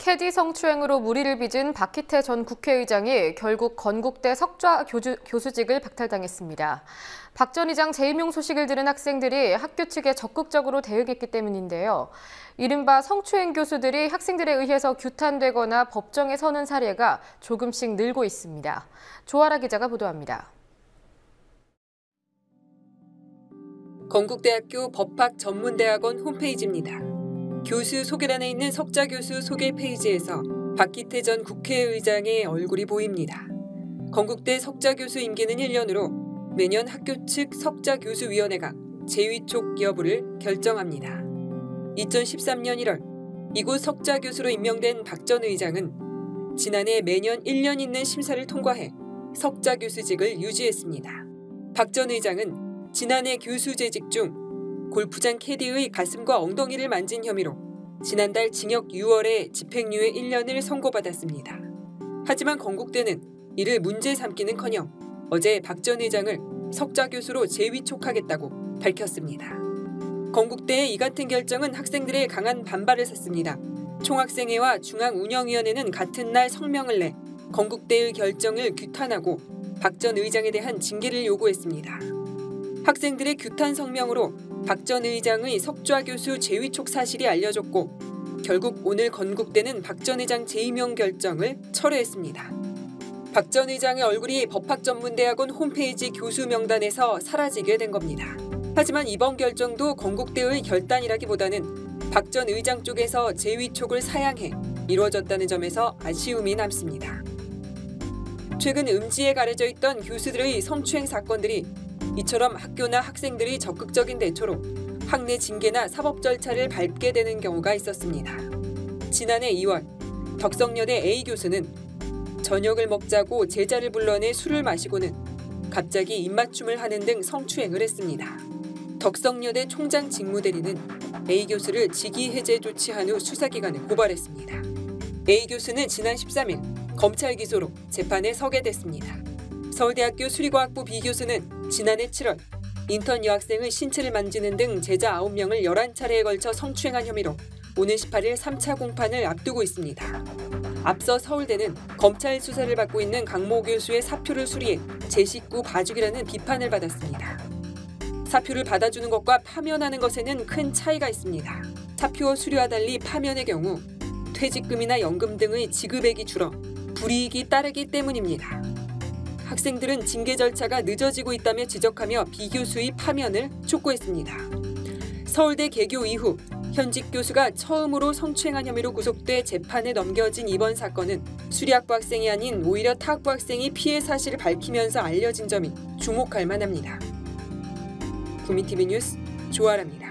캐디 성추행으로 무리를 빚은 박희태 전 국회의장이 결국 건국대 석좌 교주, 교수직을 박탈당했습니다. 박 전 의장 재임용 소식을 들은 학생들이 학교 측에 적극적으로 대응했기 때문인데요. 이른바 성추행 교수들이 학생들에 의해서 규탄되거나 법정에 서는 사례가 조금씩 늘고 있습니다. 조아라 기자가 보도합니다. 건국대학교 법학전문대학원 홈페이지입니다. 교수 소개란에 있는 석자 교수 소개 페이지에서 박기태 전 국회의장의 얼굴이 보입니다. 건국대 석자 교수 임기는 1년으로 매년 학교 측 석자 교수위원회가 재위촉 여부를 결정합니다. 2013년 1월 이곳 석자 교수로 임명된 박 전 의장은 지난해 매년 1년 있는 심사를 통과해 석자 교수직을 유지했습니다. 박 전 의장은 지난해 교수 재직 중 골프장 캐디의 가슴과 엉덩이를 만진 혐의로 지난달 징역 6월에 집행유예 1년을 선고받았습니다. 하지만 건국대는 이를 문제 삼기는커녕 어제 박 전 의장을 석좌 교수로 재위촉하겠다고 밝혔습니다. 건국대의 이 같은 결정은 학생들의 강한 반발을 샀습니다. 총학생회와 중앙운영위원회는 같은 날 성명을 내 건국대의 결정을 규탄하고 박 전 의장에 대한 징계를 요구했습니다. 학생들의 규탄 성명으로 박 전 의장의 석좌 교수 재위촉 사실이 알려졌고 결국 오늘 건국대는 박 전 의장 재임용 결정을 철회했습니다. 박 전 의장의 얼굴이 법학전문대학원 홈페이지 교수 명단에서 사라지게 된 겁니다. 하지만 이번 결정도 건국대의 결단이라기보다는 박 전 의장 쪽에서 재위촉을 사양해 이루어졌다는 점에서 아쉬움이 남습니다. 최근 음지에 가려져 있던 교수들의 성추행 사건들이 이처럼 학교나 학생들이 적극적인 대처로 학내 징계나 사법 절차를 밟게 되는 경우가 있었습니다. 지난해 2월 덕성여대 A 교수는 저녁을 먹자고 제자를 불러내 술을 마시고는 갑자기 입맞춤을 하는 등 성추행을 했습니다. 덕성여대 총장 직무대리는 A 교수를 직위 해제 조치한 후 수사기관에 고발했습니다. A 교수는 지난 13일 검찰 기소로 재판에 서게 됐습니다. 서울대학교 수리과학부 B 교수는 지난해 7월 인턴 여학생의 신체를 만지는 등 제자 9명을 11차례에 걸쳐 성추행한 혐의로 오는 18일 3차 공판을 앞두고 있습니다. 앞서 서울대는 검찰 수사를 받고 있는 강모 교수의 사표를 수리해 제 식구 봐주기라는 비판을 받았습니다. 사표를 받아주는 것과 파면하는 것에는 큰 차이가 있습니다. 사표 수리와 달리 파면의 경우 퇴직금이나 연금 등의 지급액이 줄어 불이익이 따르기 때문입니다. 학생들은 징계 절차가 늦어지고 있다며 지적하며 비교수의 파면을 촉구했습니다. 서울대 개교 이후 현직 교수가 처음으로 성추행한 혐의로 구속돼 재판에 넘겨진 이번 사건은 수리학부 학생이 아닌 오히려 타학부 학생이 피해 사실을 밝히면서 알려진 점이 주목할 만합니다. 구미TV 뉴스 조아라입니다.